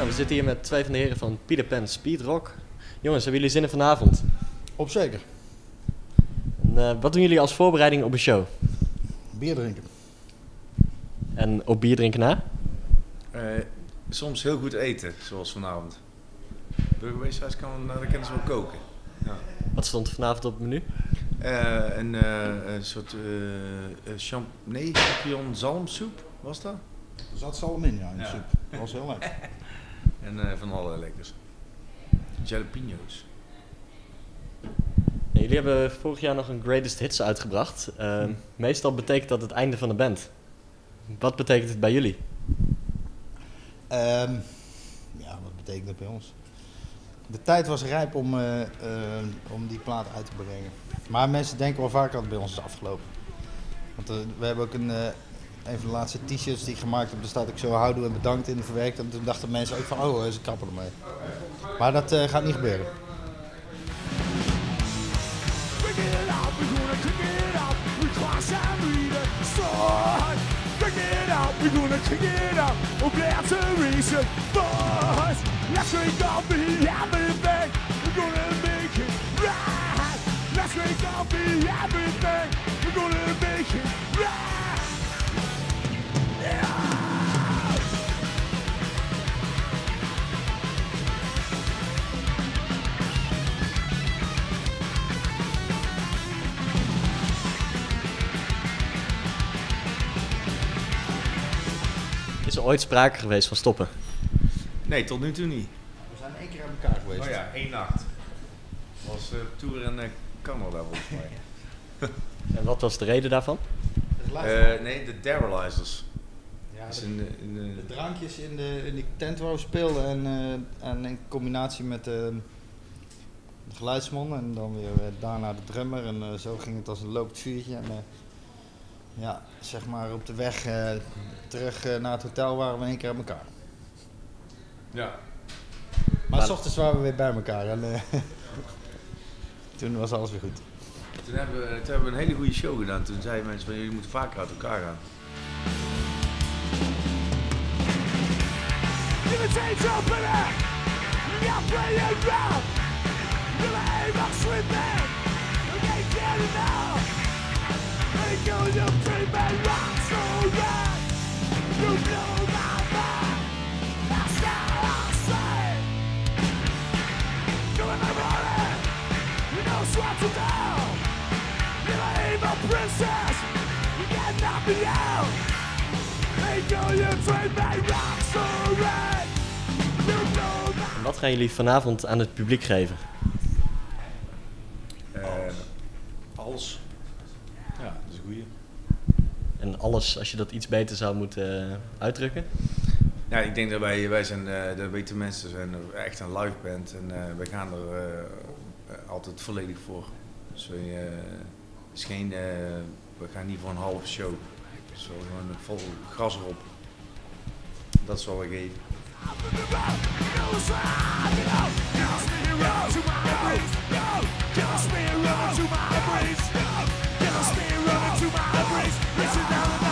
Nou, we zitten hier met twee van de heren van Peter Pan Speedrock. Jongens, hebben jullie zin in vanavond? Op zeker. En, eh, wat doen jullie als voorbereiding op een show? Bier drinken. En op bier drinken na? Eh, soms heel goed eten, zoals vanavond. Burgerweeshuis kan, daar kunnen ze wel koken. Ja. Wat stond er vanavond op het menu? Eh, een, eh, een soort champ nee, champignon zalmsoep was dat? Er zat zalm in, ja, in de Ja. soep. Dat was heel lekker. En eh, van alle lekkers. Jalapeno's. Ja, jullie hebben vorig jaar nog een Greatest Hits uitgebracht. Eh, Meestal betekent dat het einde van de band. Wat betekent het bij jullie? Ehm, ja, wat betekent dat bij ons? De tijd was rijp om, eh, eh, om die plaat uit te brengen. Maar mensen denken wel vaak dat het bij ons is afgelopen. Want we hebben ook een, eh, een van de laatste t-shirts die ik gemaakt heb. Daar staat ook zo houdoe en bedankt in verwerkt. En toen dachten mensen ook van, oh, ze kappen ermee. Maar dat eh, gaat niet gebeuren. Is er ooit sprake geweest van stoppen? Nee, tot nu toe niet. We zijn één keer aan elkaar geweest. Oh ja, één nacht. was eh, tour in eh, Canada volgens mij. En wat was de reden daarvan? Eh, nee, de Darylizers. Ja, Dat de, in de, in de, de drankjes in, de, in die tent waar we speelden en, eh, en in combinatie met eh, de geluidsman en dan weer daarna de drummer en zo ging het als een lopend vuurtje. En, eh, ja, zeg maar op de weg eh, terug eh, naar het hotel waren we één keer aan elkaar. ja. Maar, s ochtends waren we weer bij elkaar en eh, toen was alles weer goed. Toen hebben, we, toen hebben we een hele goede show gedaan. Toen zeiden mensen van jullie moeten vaker uit elkaar gaan. Imitate your back. You're playing rough. You're aim of swimming. You can't get enough. Wat gaan jullie vanavond aan het publiek geven? Eh, als. En alles, als je dat iets beter zou moeten eh, uitdrukken? Ja, ik denk dat wij, wij zijn, eh dat weten mensen, zijn echt een live band en eh wij gaan er altijd volledig voor. Dus wij, het is geen, we gaan niet voor een halve show. Dus we gewoon vol gas erop. Dat is wat we geven. Brains. Racing down